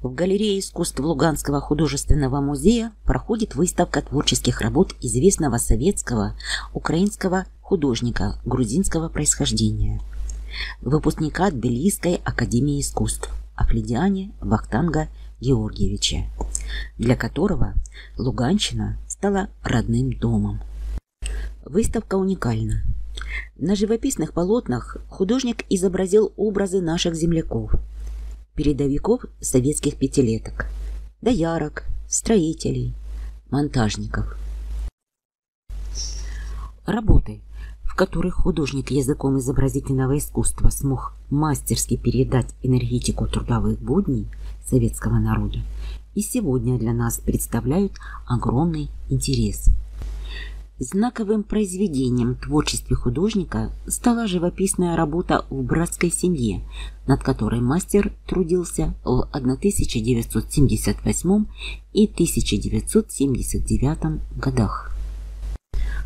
В галерее искусств Луганского художественного музея проходит выставка творческих работ известного советского, украинского художника грузинского происхождения, выпускника Тбилисской академии искусств Афлидиане Вахтанга Георгиевича, для которого Луганщина стала родным домом. Выставка уникальна. На живописных полотнах художник изобразил образы наших земляков, передовиков советских пятилеток, доярок, строителей, монтажников. Работы, в которых художник языком изобразительного искусства смог мастерски передать энергетику трудовых будней советского народа, и сегодня для нас представляют огромный интерес – Знаковым произведением в творчестве художника стала живописная работа в братской семье, над которой мастер трудился в 1978 и 1979 годах.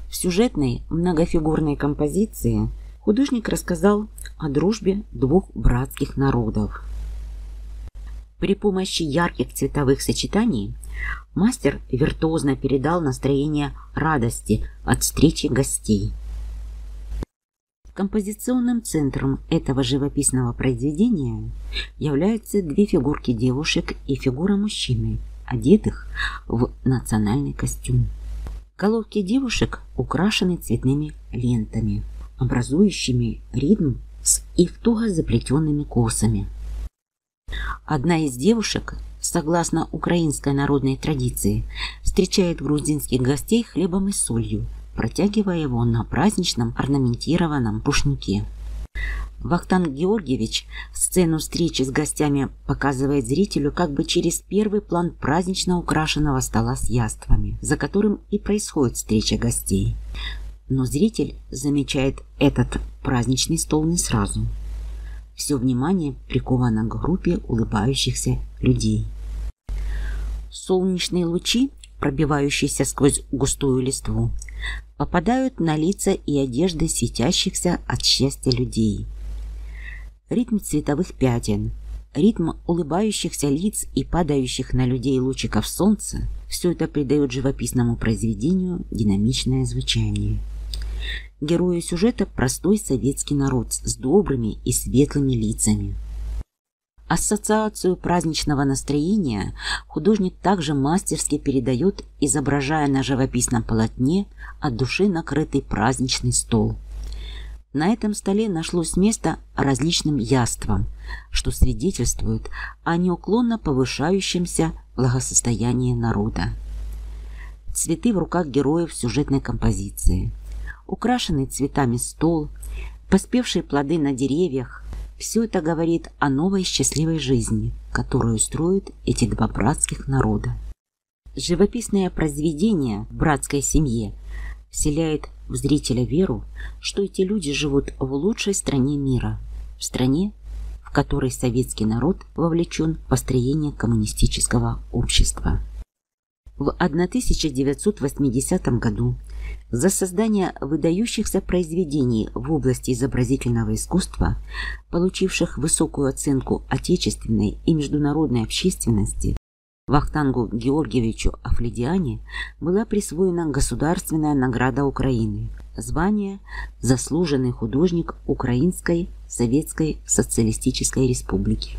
В сюжетной многофигурной композиции художник рассказал о дружбе двух братских народов. При помощи ярких цветовых сочетаний Мастер виртуозно передал настроение радости от встречи гостей. Композиционным центром этого живописного произведения являются две фигурки девушек и фигура мужчины, одетых в национальный костюм. Головки девушек украшены цветными лентами, образующими ритм с их туго заплетенными косами. Одна из девушек согласно украинской народной традиции, встречает грузинских гостей хлебом и солью, протягивая его на праздничном орнаментированном пушнике. Вахтанг Георгиевич сцену встречи с гостями показывает зрителю как бы через первый план празднично украшенного стола с яствами, за которым и происходит встреча гостей. Но зритель замечает этот праздничный стол не сразу – все внимание приковано к группе улыбающихся людей. Солнечные лучи, пробивающиеся сквозь густую листву, попадают на лица и одежды светящихся от счастья людей. Ритм цветовых пятен, ритм улыбающихся лиц и падающих на людей лучиков солнца – все это придает живописному произведению динамичное звучание. Герои сюжета – простой советский народ с добрыми и светлыми лицами. Ассоциацию праздничного настроения художник также мастерски передает, изображая на живописном полотне от души накрытый праздничный стол. На этом столе нашлось место различным яствам, что свидетельствует о неуклонно повышающемся благосостоянии народа. Цветы в руках героев сюжетной композиции – украшенный цветами стол, поспевшие плоды на деревьях. Все это говорит о новой счастливой жизни, которую строят эти два братских народа. Живописное произведение в братской семье вселяет в зрителя веру, что эти люди живут в лучшей стране мира, в стране, в которой советский народ вовлечен в построение коммунистического общества. В 1980 году за создание выдающихся произведений в области изобразительного искусства, получивших высокую оценку отечественной и международной общественности, Вахтангу Георгиевичу Афлидиане была присвоена Государственная награда Украины, звание «Заслуженный художник Украинской Советской Социалистической Республики».